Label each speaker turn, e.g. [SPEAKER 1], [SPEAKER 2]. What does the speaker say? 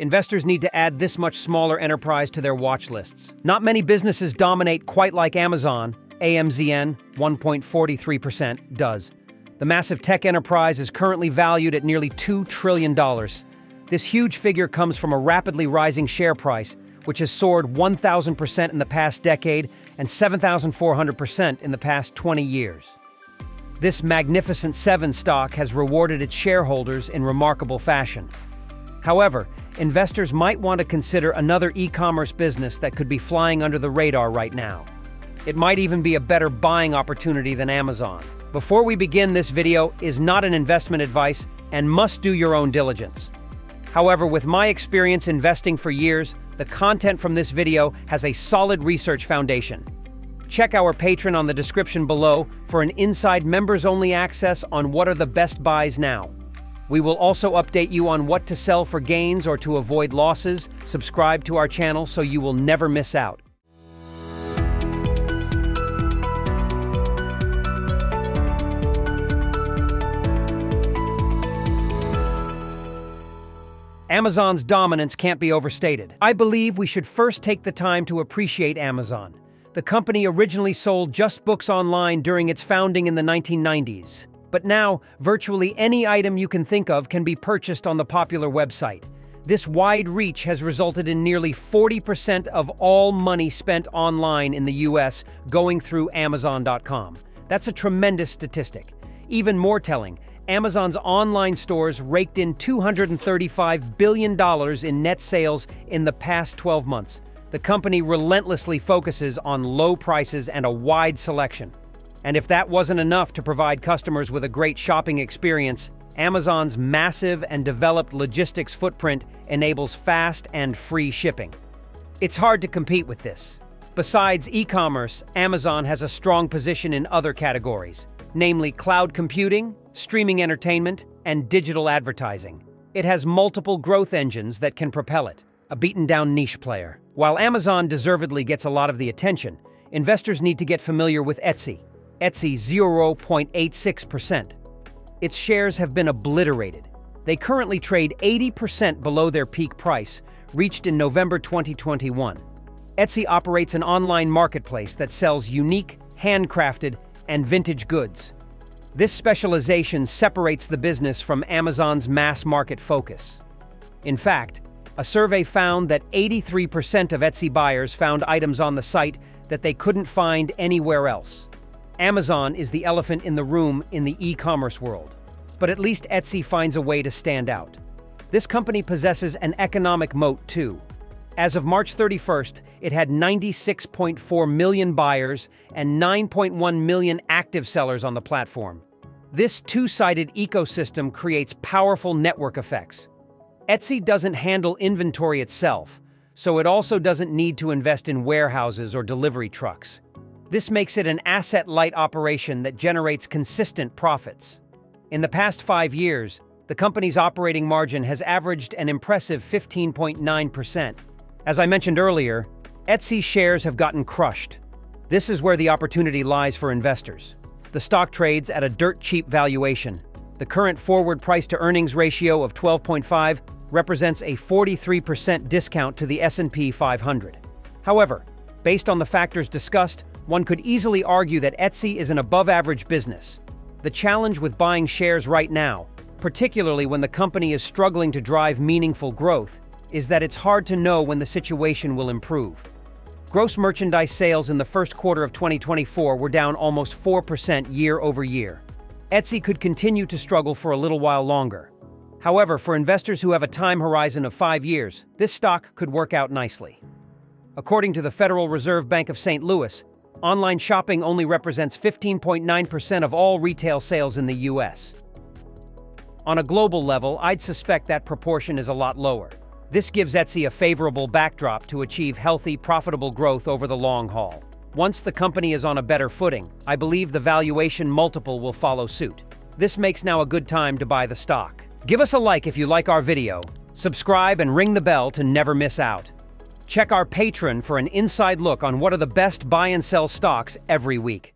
[SPEAKER 1] Investors need to add this much smaller enterprise to their watch lists. Not many businesses dominate quite like Amazon, AMZN 1.43% does. The massive tech enterprise is currently valued at nearly $2 trillion. This huge figure comes from a rapidly rising share price, which has soared 1,000% in the past decade and 7,400% in the past 20 years. This Magnificent Seven stock has rewarded its shareholders in remarkable fashion. However, investors might want to consider another e-commerce business that could be flying under the radar right now. It might even be a better buying opportunity than Amazon. Before we begin, this video is not an investment advice and must do your own diligence. However, with my experience investing for years, the content from this video has a solid research foundation. Check our Patreon on the description below for an inside members-only access on what are the best buys now. We will also update you on what to sell for gains or to avoid losses. Subscribe to our channel so you will never miss out. Amazon's dominance can't be overstated. I believe we should first take the time to appreciate Amazon. The company originally sold just books online during its founding in the 1990s. But now, virtually any item you can think of can be purchased on the popular website. This wide reach has resulted in nearly 40% of all money spent online in the US going through Amazon.com. That's a tremendous statistic. Even more telling, Amazon's online stores raked in $235 billion in net sales in the past 12 months. The company relentlessly focuses on low prices and a wide selection. And if that wasn't enough to provide customers with a great shopping experience, Amazon's massive and developed logistics footprint enables fast and free shipping. It's hard to compete with this. Besides e-commerce, Amazon has a strong position in other categories, namely cloud computing, streaming entertainment, and digital advertising. It has multiple growth engines that can propel it, a beaten-down niche player. While Amazon deservedly gets a lot of the attention, investors need to get familiar with Etsy. Etsy 0.86%. Its shares have been obliterated. They currently trade 80% below their peak price, reached in November 2021. Etsy operates an online marketplace that sells unique, handcrafted, and vintage goods. This specialization separates the business from Amazon's mass market focus. In fact, a survey found that 83% of Etsy buyers found items on the site that they couldn't find anywhere else. Amazon is the elephant in the room in the e-commerce world, but at least Etsy finds a way to stand out. This company possesses an economic moat too. As of March 31st, it had 96.4 million buyers and 9.1 million active sellers on the platform. This two-sided ecosystem creates powerful network effects. Etsy doesn't handle inventory itself, so it also doesn't need to invest in warehouses or delivery trucks. This makes it an asset-light operation that generates consistent profits. In the past five years, the company's operating margin has averaged an impressive 15.9%. As I mentioned earlier, Etsy shares have gotten crushed. This is where the opportunity lies for investors. The stock trades at a dirt-cheap valuation. The current forward price-to-earnings ratio of 12.5 represents a 43% discount to the S&P 500. However, based on the factors discussed, one could easily argue that Etsy is an above-average business. The challenge with buying shares right now, particularly when the company is struggling to drive meaningful growth, is that it's hard to know when the situation will improve. Gross merchandise sales in the first quarter of 2024 were down almost 4% year over year. Etsy could continue to struggle for a little while longer. However, for investors who have a time horizon of five years, this stock could work out nicely. According to the Federal Reserve Bank of St. Louis, online shopping only represents 15.9% of all retail sales in the US. On a global level, I'd suspect that proportion is a lot lower. This gives Etsy a favorable backdrop to achieve healthy, profitable growth over the long haul. Once the company is on a better footing, I believe the valuation multiple will follow suit. This makes now a good time to buy the stock. Give us a like if you like our video, subscribe and ring the bell to never miss out. Check our Patreon for an inside look on what are the best buy and sell stocks every week.